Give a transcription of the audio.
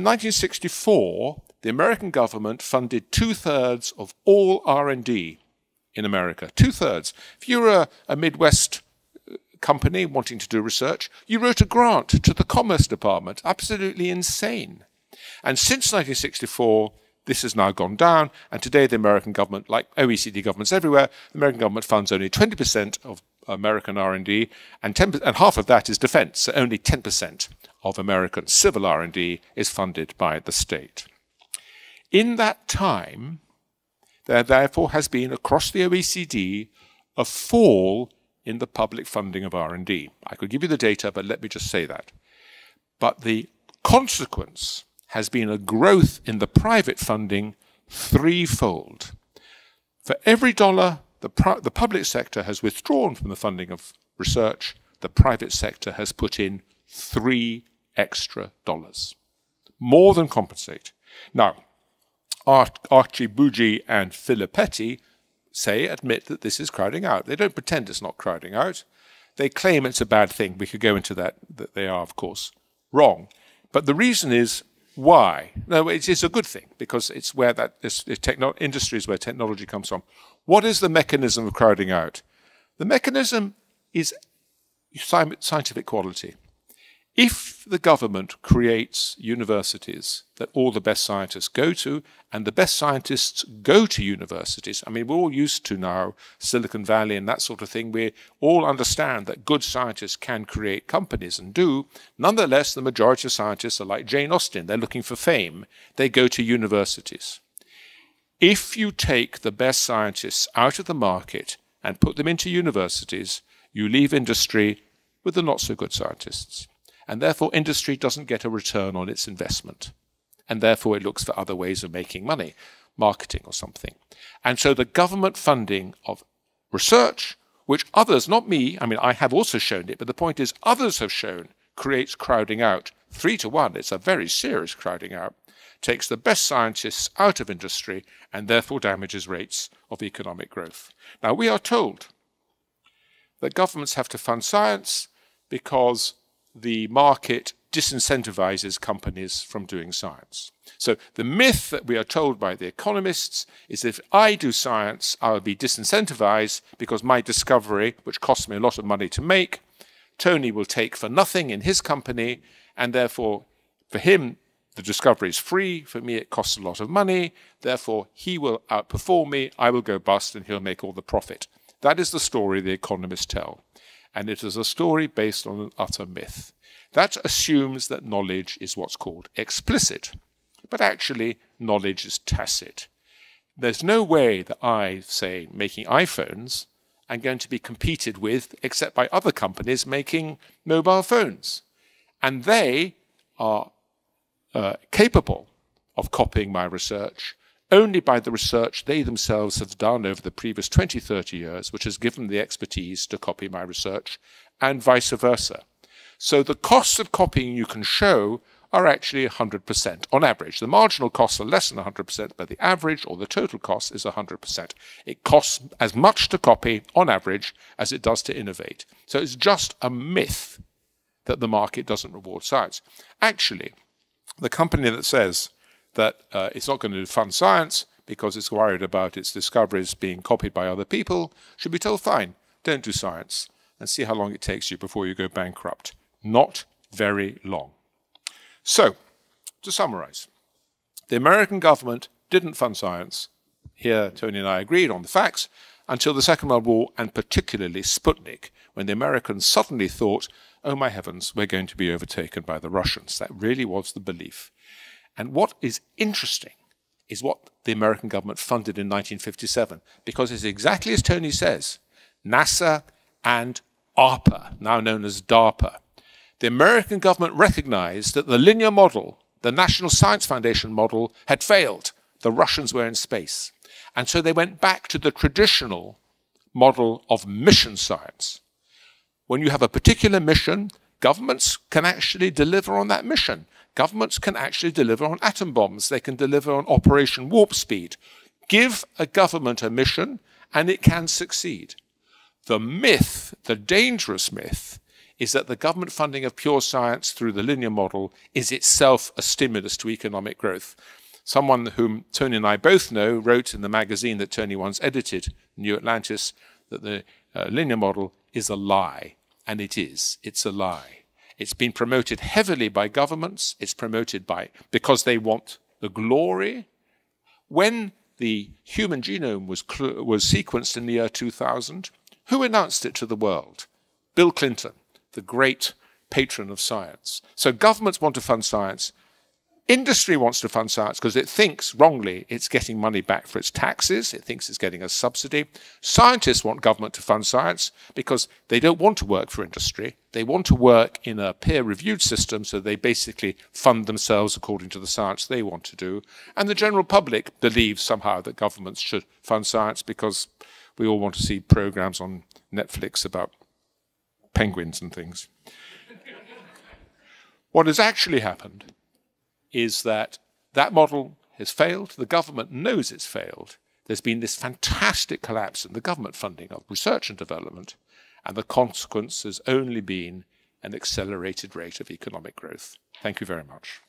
In 1964, the American government funded two-thirds of all R&D in America. Two-thirds. If you were a, a Midwest uh, company wanting to do research, you wrote a grant to the Commerce Department. Absolutely insane. And since 1964, this has now gone down, and today the American government, like OECD governments everywhere, the American government funds only 20% of American R&D, and, 10, and half of that is defense. So only 10% of American civil R&D is funded by the state. In that time, there therefore has been across the OECD a fall in the public funding of R&D. I could give you the data, but let me just say that. But the consequence has been a growth in the private funding threefold. For every dollar the, the public sector has withdrawn from the funding of research, the private sector has put in three extra dollars. More than compensate. Now, Archibugi and Filippetti say, admit that this is crowding out. They don't pretend it's not crowding out. They claim it's a bad thing. We could go into that, that they are, of course, wrong. But the reason is why? No, it's, it's a good thing because it's where that is, techno- industry is where technology comes from. What is the mechanism of crowding out? The mechanism is scientific quality. If the government creates universities that all the best scientists go to, and the best scientists go to universities, I mean, we're all used to now Silicon Valley and that sort of thing. We all understand that good scientists can create companies and do. Nonetheless, the majority of scientists are like Jane Austen. They're looking for fame. They go to universities. If you take the best scientists out of the market and put them into universities, you leave industry with the not so good scientists. And therefore, industry doesn't get a return on its investment. And therefore, it looks for other ways of making money, marketing or something. And so the government funding of research, which others, not me, I mean, I have also shown it, but the point is, others have shown creates crowding out. Three to one, it's a very serious crowding out takes the best scientists out of industry and therefore damages rates of economic growth. Now, we are told that governments have to fund science because the market disincentivizes companies from doing science. So the myth that we are told by the economists is if I do science, I will be disincentivized because my discovery, which costs me a lot of money to make, Tony will take for nothing in his company, and therefore for him the discovery is free. For me, it costs a lot of money. Therefore, he will outperform me. I will go bust and he'll make all the profit. That is the story the economists tell. And it is a story based on an utter myth. That assumes that knowledge is what's called explicit. But actually, knowledge is tacit. There's no way that I, say, making iPhones, am going to be competed with except by other companies making mobile phones. And they are uh, capable of copying my research only by the research they themselves have done over the previous 20, 30 years, which has given the expertise to copy my research, and vice versa. So the costs of copying you can show are actually 100% on average. The marginal costs are less than 100%, but the average or the total cost is 100%. It costs as much to copy on average as it does to innovate. So it's just a myth that the market doesn't reward science. Actually, the company that says that uh, it's not going to fund science because it's worried about its discoveries being copied by other people should be told, fine, don't do science and see how long it takes you before you go bankrupt. Not very long. So, to summarize, the American government didn't fund science. Here, Tony and I agreed on the facts until the Second World War and particularly Sputnik, when the Americans suddenly thought oh my heavens, we're going to be overtaken by the Russians. That really was the belief. And what is interesting is what the American government funded in 1957, because it's exactly as Tony says NASA and ARPA, now known as DARPA. The American government recognized that the linear model, the National Science Foundation model, had failed. The Russians were in space. And so they went back to the traditional model of mission science when you have a particular mission, governments can actually deliver on that mission. Governments can actually deliver on atom bombs. They can deliver on Operation Warp Speed. Give a government a mission and it can succeed. The myth, the dangerous myth, is that the government funding of pure science through the linear model is itself a stimulus to economic growth. Someone whom Tony and I both know wrote in the magazine that Tony once edited, New Atlantis, that the uh, linear model is a lie. And it is. It's a lie. It's been promoted heavily by governments. It's promoted by because they want the glory. When the human genome was, was sequenced in the year 2000, who announced it to the world? Bill Clinton, the great patron of science. So governments want to fund science. Industry wants to fund science because it thinks wrongly it's getting money back for its taxes. It thinks it's getting a subsidy. Scientists want government to fund science because they don't want to work for industry. They want to work in a peer reviewed system, so they basically fund themselves according to the science they want to do. And the general public believes somehow that governments should fund science because we all want to see programs on Netflix about penguins and things. what has actually happened is that that model has failed. The government knows it's failed. There's been this fantastic collapse in the government funding of research and development, and the consequence has only been an accelerated rate of economic growth. Thank you very much.